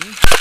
Three.